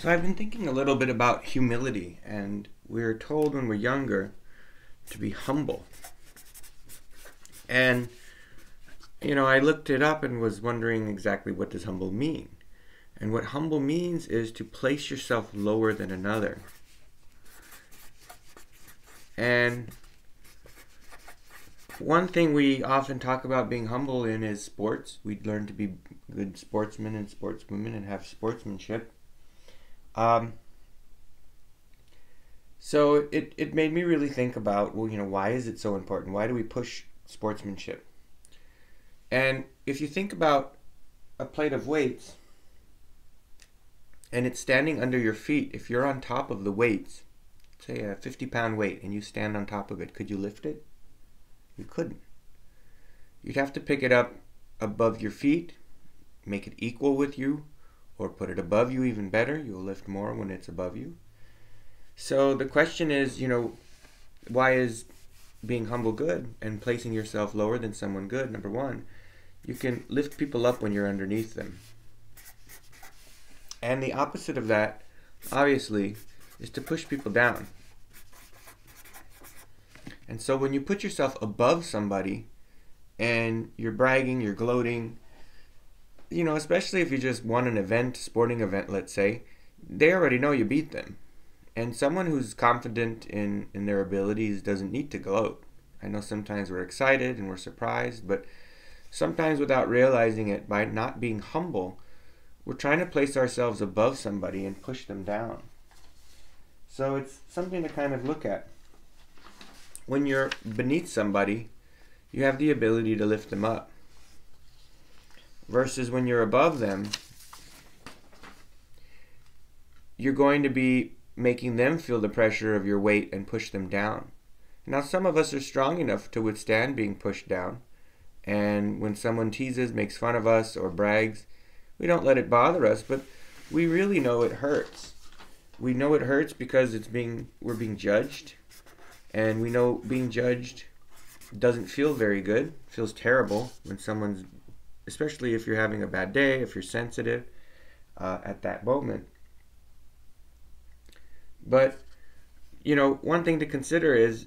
So I've been thinking a little bit about humility, and we're told when we're younger to be humble. And you know, I looked it up and was wondering exactly what does humble mean. And what humble means is to place yourself lower than another. And one thing we often talk about being humble in is sports. We learn to be good sportsmen and sportswomen and have sportsmanship. Um, so it, it made me really think about, well, you know, why is it so important? Why do we push sportsmanship? And if you think about a plate of weights and it's standing under your feet, if you're on top of the weights, say a 50 pound weight, and you stand on top of it, could you lift it? You couldn't. You'd have to pick it up above your feet, make it equal with you, or put it above you even better. You'll lift more when it's above you. So the question is, you know, why is being humble good and placing yourself lower than someone good? Number one, you can lift people up when you're underneath them. And the opposite of that, obviously, is to push people down. And so when you put yourself above somebody and you're bragging, you're gloating, you know, especially if you just won an event, sporting event, let's say, they already know you beat them. And someone who's confident in, in their abilities doesn't need to gloat. I know sometimes we're excited and we're surprised, but sometimes without realizing it, by not being humble, we're trying to place ourselves above somebody and push them down. So it's something to kind of look at. When you're beneath somebody, you have the ability to lift them up versus when you're above them, you're going to be making them feel the pressure of your weight and push them down. Now, some of us are strong enough to withstand being pushed down, and when someone teases, makes fun of us, or brags, we don't let it bother us, but we really know it hurts. We know it hurts because it's being we're being judged, and we know being judged doesn't feel very good. Feels terrible when someone's especially if you're having a bad day, if you're sensitive uh, at that moment. But, you know, one thing to consider is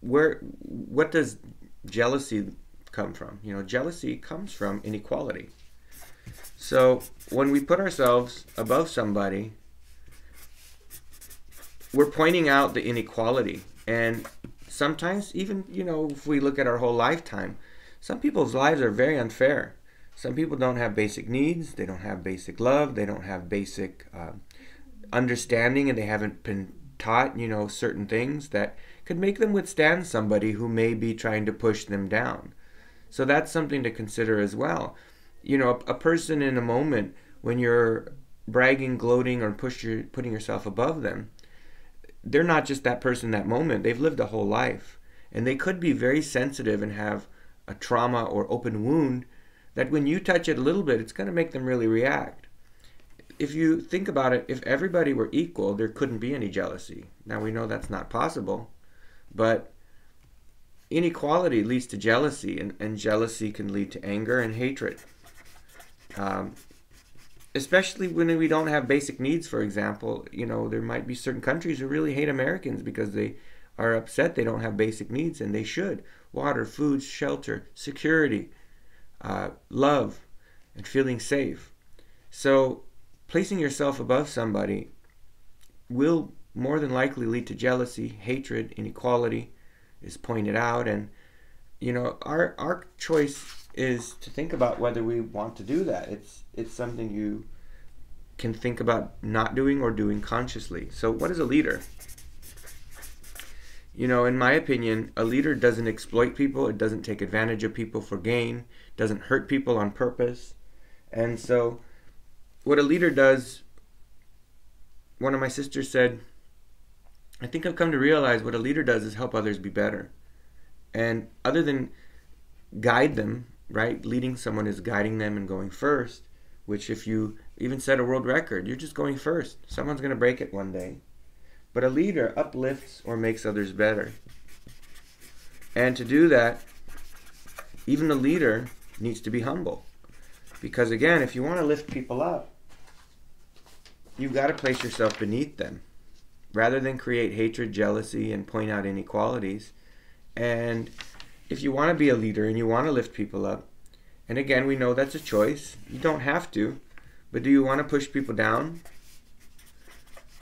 where, what does jealousy come from? You know, jealousy comes from inequality. So when we put ourselves above somebody, we're pointing out the inequality. And sometimes, even, you know, if we look at our whole lifetime, some people's lives are very unfair. Some people don't have basic needs, they don't have basic love, they don't have basic uh, understanding, and they haven't been taught, you know, certain things that could make them withstand somebody who may be trying to push them down. So that's something to consider as well. You know, a, a person in a moment when you're bragging, gloating, or push your, putting yourself above them, they're not just that person that moment. They've lived a whole life. And they could be very sensitive and have a trauma or open wound that when you touch it a little bit, it's going to make them really react. If you think about it, if everybody were equal, there couldn't be any jealousy. Now we know that's not possible, but inequality leads to jealousy, and, and jealousy can lead to anger and hatred. Um, especially when we don't have basic needs, for example, you know, there might be certain countries who really hate Americans because they are upset they don't have basic needs, and they should water, food, shelter, security, uh, love, and feeling safe. So, placing yourself above somebody will more than likely lead to jealousy, hatred, inequality, is pointed out. And, you know, our, our choice is to think about whether we want to do that. It's, it's something you can think about not doing or doing consciously. So, what is a leader? You know, in my opinion, a leader doesn't exploit people, it doesn't take advantage of people for gain, doesn't hurt people on purpose. And so, what a leader does, one of my sisters said, I think I've come to realize what a leader does is help others be better. And other than guide them, right? Leading someone is guiding them and going first, which if you even set a world record, you're just going first. Someone's going to break it one day. But a leader uplifts or makes others better. And to do that, even a leader needs to be humble. Because again, if you want to lift people up, you've got to place yourself beneath them rather than create hatred, jealousy, and point out inequalities. And if you want to be a leader and you want to lift people up, and again, we know that's a choice. You don't have to, but do you want to push people down?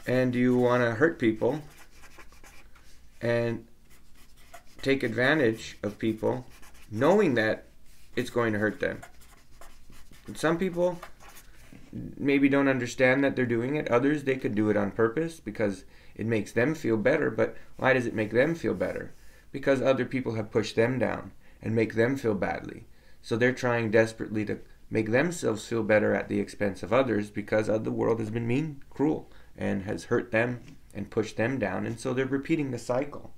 And you want to hurt people and take advantage of people knowing that it's going to hurt them? And some people maybe don't understand that they're doing it. Others, they could do it on purpose because it makes them feel better. But why does it make them feel better? Because other people have pushed them down and make them feel badly. So they're trying desperately to make themselves feel better at the expense of others because the world has been mean, cruel, and has hurt them and pushed them down. And so they're repeating the cycle.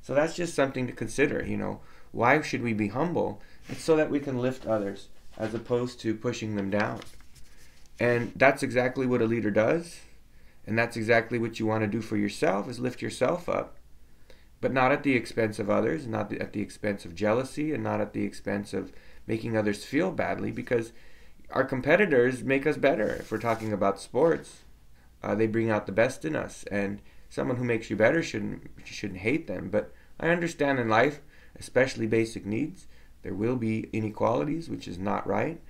So that's just something to consider. You know, why should we be humble? It's so that we can lift others as opposed to pushing them down. And that's exactly what a leader does. And that's exactly what you want to do for yourself is lift yourself up. But not at the expense of others, not at the expense of jealousy, and not at the expense of making others feel badly because our competitors make us better. If we're talking about sports, uh, they bring out the best in us. And someone who makes you better shouldn't, shouldn't hate them. But I understand in life, especially basic needs, there will be inequalities, which is not right.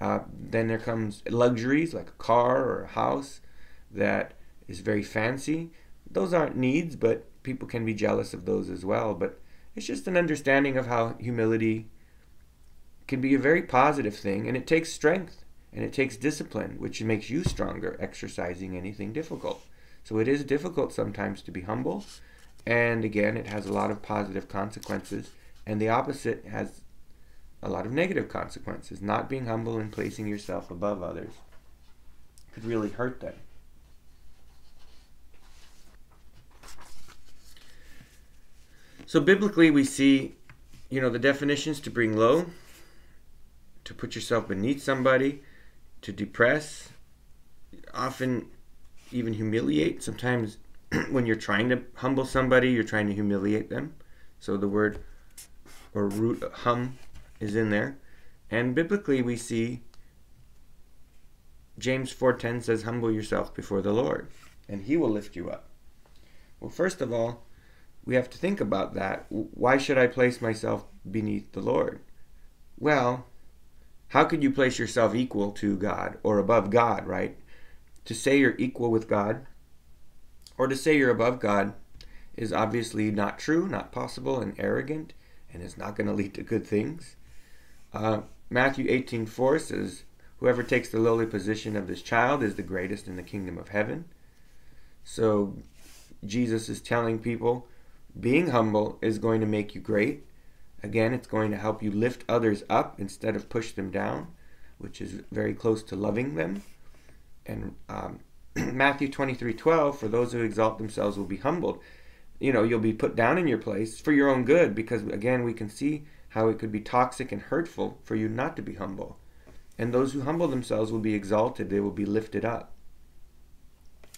Uh, then there comes luxuries like a car or a house that is very fancy. Those aren't needs, but people can be jealous of those as well. But it's just an understanding of how humility can be a very positive thing, and it takes strength and it takes discipline, which makes you stronger exercising anything difficult. So it is difficult sometimes to be humble, and again, it has a lot of positive consequences, and the opposite has a lot of negative consequences. Not being humble and placing yourself above others could really hurt them. So biblically, we see, you know, the definitions to bring low, to put yourself beneath somebody, to depress, often even humiliate. Sometimes when you're trying to humble somebody, you're trying to humiliate them. So the word or root hum is in there. And biblically we see James 4:10 says humble yourself before the Lord and he will lift you up. Well, first of all, we have to think about that. Why should I place myself beneath the Lord? Well, how could you place yourself equal to God or above God, right? To say you're equal with God or to say you're above God is obviously not true, not possible, and arrogant, and is not going to lead to good things. Uh, Matthew 18:4 says, "Whoever takes the lowly position of this child is the greatest in the kingdom of heaven." So Jesus is telling people being humble is going to make you great. Again, it's going to help you lift others up instead of push them down, which is very close to loving them. And um, Matthew 23:12, for those who exalt themselves will be humbled. You know, you'll be put down in your place for your own good because again, we can see how it could be toxic and hurtful for you not to be humble. And those who humble themselves will be exalted, they will be lifted up.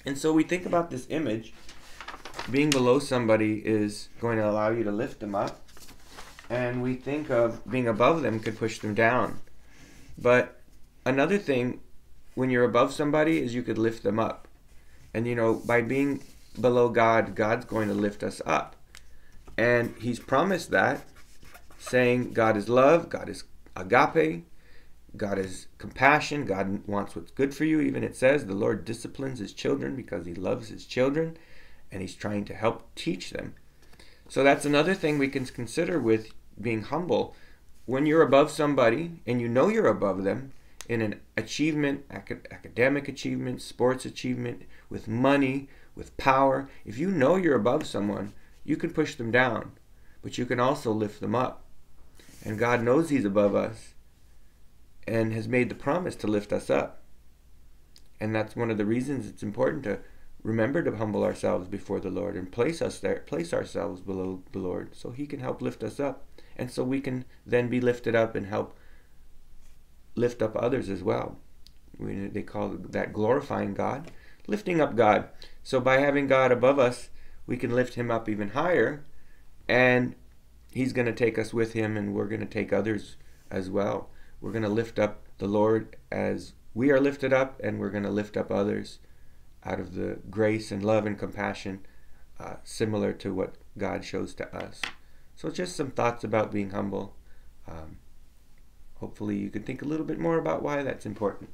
And so we think about this image being below somebody is going to allow you to lift them up. And we think of being above them could push them down. But another thing, when you're above somebody, is you could lift them up. And you know, by being below God, God's going to lift us up. And He's promised that saying God is love, God is agape, God is compassion, God wants what's good for you. Even it says the Lord disciplines his children because he loves his children and he's trying to help teach them. So that's another thing we can consider with being humble. When you're above somebody and you know you're above them in an achievement, academic achievement, sports achievement, with money, with power, if you know you're above someone, you can push them down, but you can also lift them up. And God knows He's above us and has made the promise to lift us up. And that's one of the reasons it's important to remember to humble ourselves before the Lord and place us there, place ourselves below the Lord so He can help lift us up. And so we can then be lifted up and help lift up others as well. We, they call that glorifying God, lifting up God. So by having God above us, we can lift Him up even higher and He's going to take us with him, and we're going to take others as well. We're going to lift up the Lord as we are lifted up and we're going to lift up others out of the grace and love and compassion uh, similar to what God shows to us. So, just some thoughts about being humble. Um, hopefully, you can think a little bit more about why that's important.